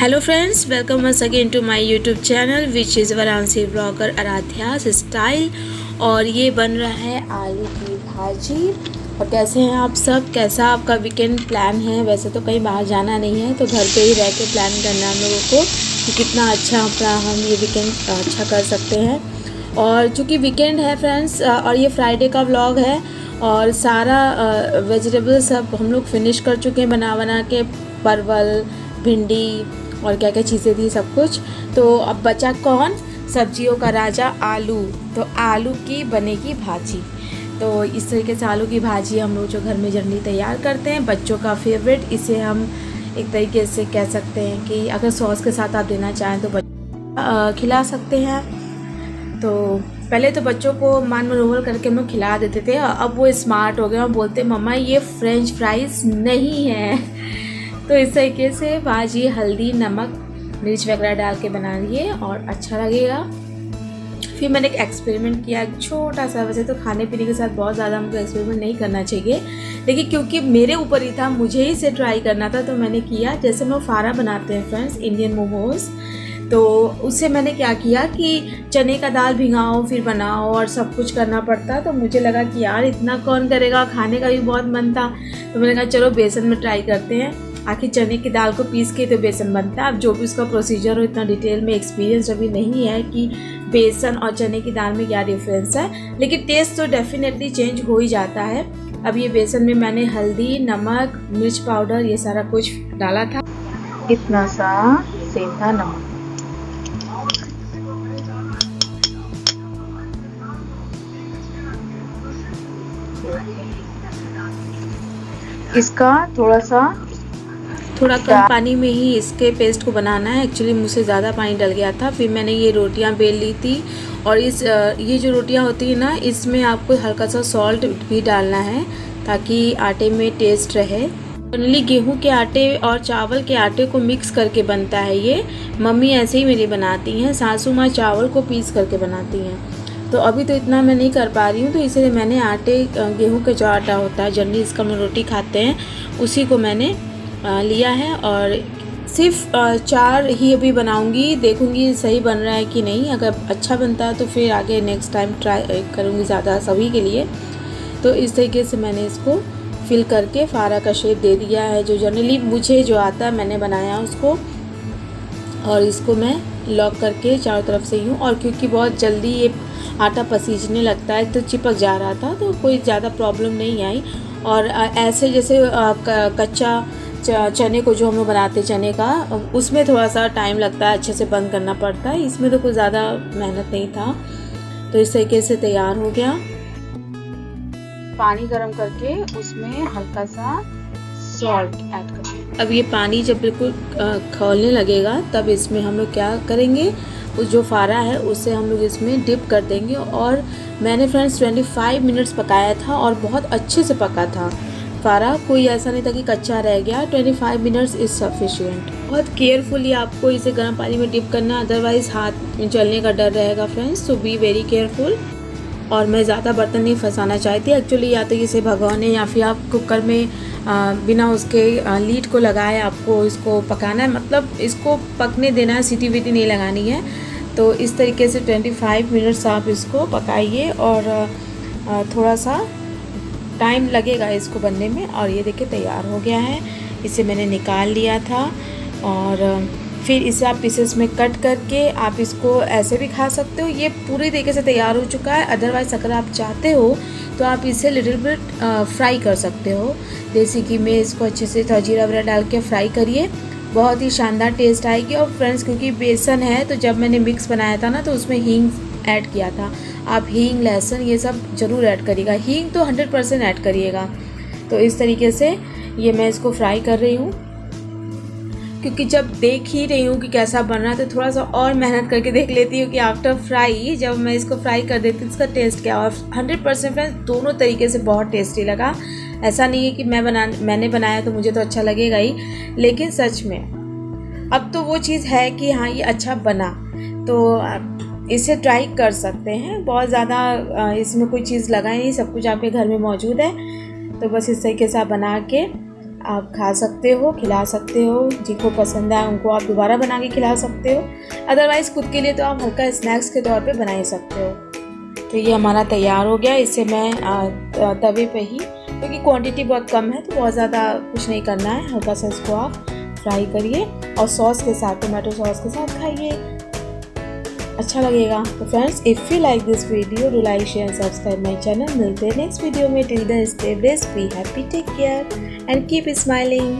Hello friends welcome once again to my YouTube channel which is Varanasi blogger Aaradhya's style और ये बन रहा है आलू की भाजी। और कैसे हैं आप सब? कैसा आपका वीकेंड प्लान है? वैसे तो कहीं बाहर जाना नहीं है तो घर पे ही रह के प्लान करना हम लोगों को कि कितना अच्छा अपना हम ये वीकेंड अच्छा कर सकते हैं। और चूँकि वीकेंड है फ्रेंड्स और ये फ्राइडे का व्लॉग है, और सारा वेजिटेबल सब हम लोग फिनिश कर चुके हैं बना बना के, परवल, भिंडी और क्या क्या चीज़ें थी सब कुछ। तो अब बचा कौन? सब्जियों का राजा आलू। तो आलू की बनेगी भाजी। तो इस तरीके से आलू की भाजी हम लोग जो घर में जनरली तैयार करते हैं, बच्चों का फेवरेट इसे हम एक तरीके से कह सकते हैं कि अगर सॉस के साथ आप देना चाहें तो बच्चों खिला सकते हैं। तो पहले तो बच्चों को मान मनोवल करके हम लोग खिला देते थे, अब वो स्मार्ट हो गए और बोलते मम्मा, ये फ्रेंच फ्राइज़ नहीं है। तो इस तरीके से भाजी, हल्दी, नमक, मिर्च वगैरह डाल के बना लिए और अच्छा लगेगा। फिर मैंने एक एक्सपेरिमेंट किया, छोटा सा, वैसे तो खाने पीने के साथ बहुत ज़्यादा हमको एक्सपेरिमेंट नहीं करना चाहिए। लेकिन क्योंकि मेरे ऊपर ही था, मुझे ही इसे ट्राई करना था तो मैंने किया। जैसे हम फारा बनाते हैं फ्रेंड्स इंडियन मोमोज़ तो उससे मैंने क्या किया कि चने का दाल भिगाओ, फिर बनाओ और सब कुछ करना पड़ता। तो मुझे लगा कि यार, इतना कौन करेगा? खाने का भी बहुत मन था। तो मैंने कहा, चलो, बेसन में ट्राई करते हैं। आखिर चने की दाल को पीस के तो बेसन बनता है। अब जो भी उसका प्रोसीजर हो, इतना डिटेल में एक्सपीरियंस अभी नहीं है कि बेसन और चने की दाल में क्या डिफरेंस है। लेकिन टेस्ट तो डेफिनेटली चेंज हो ही जाता है। अब ये बेसन में मैंने हल्दी, नमक, मिर्च पाउडर ये सारा कुछ डाला था। इतना सा सेंधा नमक। इसका थोड़ा सा थोड़ा कम पानी में ही इसके पेस्ट को बनाना है। एक्चुअली मुझसे ज़्यादा पानी डल गया था। फिर मैंने ये रोटियाँ बेल ली थी। और इस ये जो रोटियाँ होती हैं ना इसमें आपको हल्का सा सॉल्ट भी डालना है ताकि आटे में टेस्ट रहे। जनरली गेहूँ के आटे और चावल के आटे को मिक्स करके बनता है ये। मम्मी ऐसे ही मेरी बनाती हैं। सासू माँ चावल को पीस करके बनाती हैं। तो अभी तो इतना मैं नहीं कर पा रही हूँ तो इसलिए मैंने आटे गेहूँ का जो आटा होता है जनरली इसका हम रोटी खाते हैं उसी को मैंने लिया है और सिर्फ़ चार ही अभी बनाऊँगी, देखूँगी सही बन रहा है कि नहीं। अगर अच्छा बनता है तो फिर आगे नेक्स्ट टाइम ट्राई करूँगी ज़्यादा सभी के लिए। तो इस तरीके से मैंने इसको फिल करके फारा का शेप दे दिया है, जो जनरली मुझे जो आता है, मैंने बनाया उसको। और इसको मैं लॉक करके चारों तरफ़ से यूँ, और क्योंकि बहुत जल्दी ये आटा पसीजने लगता है तो चिपक जा रहा था तो कोई ज़्यादा प्रॉब्लम नहीं आई। और ऐसे जैसे कच्चा चने को जो हम लोग बनाते चने का उसमें थोड़ा सा टाइम लगता है अच्छे से बंद करना पड़ता है। इसमें तो कुछ ज़्यादा मेहनत नहीं था। तो इस तरीके से तैयार हो गया। पानी गर्म करके उसमें हल्का सा सॉल्ट ऐड कर अब ये पानी जब बिल्कुल खोलने लगेगा तब इसमें हम लोग क्या करेंगे? उस जो फारा है उसे हम लोग इसमें डिप कर देंगे। और मैंने फ्रेंड्स 25 मिनट्स पकाया था और बहुत अच्छे से पका था। फारा कोई ऐसा नहीं था कि कच्चा रह गया। 25 मिनट्स इज़ सफिशियंट बहुत केयरफुली आपको इसे गर्म पानी में डिप करना। अदरवाइज़ हाथ में जलने का डर रहेगा friends so be very careful और मैं ज़्यादा बर्तन नहीं फंसाना चाहती। एक्चुअली या तो इसे भगवाने या फिर आप कुकर में आ, बिना उसके लीड को लगाए आपको इसको पकाना है। मतलब इसको पकने देना है सीटी वीटी नहीं लगानी है। तो इस तरीके से 25 मिनट्स आप इसको पकाइए। और आ, थोड़ा सा टाइम लगेगा इसको बनने में और ये देखिए तैयार हो गया है। इसे मैंने निकाल लिया था और फिर इसे आप पीसेस में कट करके आप इसको ऐसे भी खा सकते हो। ये पूरी तरीके से तैयार हो चुका है। अदरवाइज़ अगर आप चाहते हो तो आप इसे लिटिल बिट फ्राई कर सकते हो। देसी घी में इसको अच्छे से थोड़ा जीरा वगैरह डाल के फ्राई करिए। बहुत ही शानदार टेस्ट आएगी। और फ्रेंड्स क्योंकि बेसन है तो जब मैंने मिक्स बनाया था ना तो उसमें हींग ऐड किया था। आप हींग, लहसुन ये सब ज़रूर ऐड करिएगा। हींग तो हंड्रेड परसेंट ऐड करिएगा। तो इस तरीके से ये मैं इसको फ्राई कर रही हूँ। क्योंकि जब देख ही रही हूँ कि कैसा बन रहा है तो थोड़ा सा और मेहनत करके देख लेती हूँ कि आफ्टर फ्राई जब मैं इसको फ्राई कर देती हूँ इसका टेस्ट क्या और हंड्रेड परसेंट फ्रेंड्स दोनों तरीके से बहुत टेस्टी लगा। ऐसा नहीं है कि मैं बना, मैंने बनाया तो मुझे तो अच्छा लगेगा ही। लेकिन सच में, अब तो वो चीज़ है कि हाँ ये अच्छा बना। तो इसे ट्राई कर सकते हैं। बहुत ज़्यादा इसमें कोई चीज़ लगा नहीं, सब कुछ आपके घर में मौजूद है। तो बस इस तरीके से आप बना के आप खा सकते हो, खिला सकते हो। जिनको पसंद आए उनको आप दोबारा बना के खिला सकते हो। अदरवाइज़ खुद के लिए तो आप हल्का स्नैक्स के तौर पे बना ही सकते हो। तो ये हमारा तैयार हो गया। इसे मैं तवे पे ही, क्योंकि तो क्वांटिटी बहुत कम है तो बहुत ज़्यादा कुछ नहीं करना है। हल्का सा इसको आप फ्राई करिए और सॉस के साथ टोमेटो सॉस के साथ खाइए। अच्छा लगेगा। तो friends if you like this video do like share subscribe my channel मिलते हैं नेक्स्ट वीडियो में। Till then stay best be happy take care and keep smiling